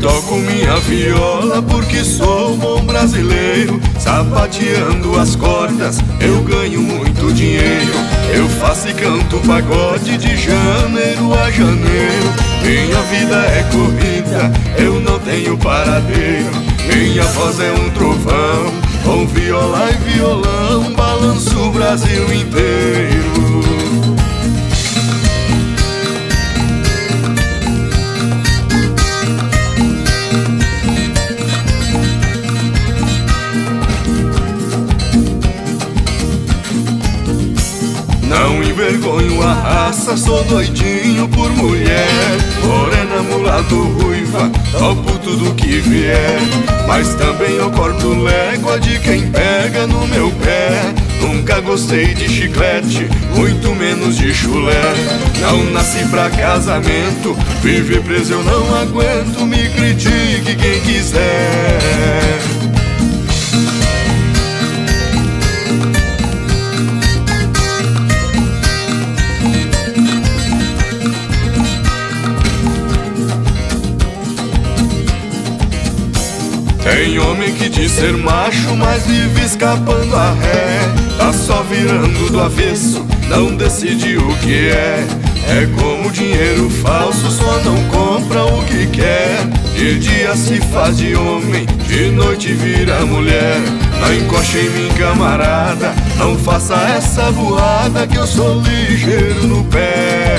Toco minha viola porque sou bom brasileiro. Sapateando as cordas, eu ganho muito dinheiro. Eu faço e canto pagode de janeiro a janeiro. Minha vida é corrida, eu não tenho paradeiro. Minha voz é um trovão, com viola e violão, balanço o Brasil inteiro. Não envergonho a raça, sou doidinho por mulher. Morena, mulato, ruiva, topo tudo que vier. Mas também eu corto légua de quem pega no meu pé. Nunca gostei de chiclete, muito menos de chulé. Não nasci pra casamento, viver preso eu não aguento. Me critique quem quiser Tem homem que diz ser macho, mas vive escapando a ré. Tá só virando do avesso, não decide o que é. É como dinheiro falso, só não compra o que quer. De dia se faz de homem, de noite vira mulher. Não encoste em mim, camarada, não faça essa voada que eu sou ligeiro no pé.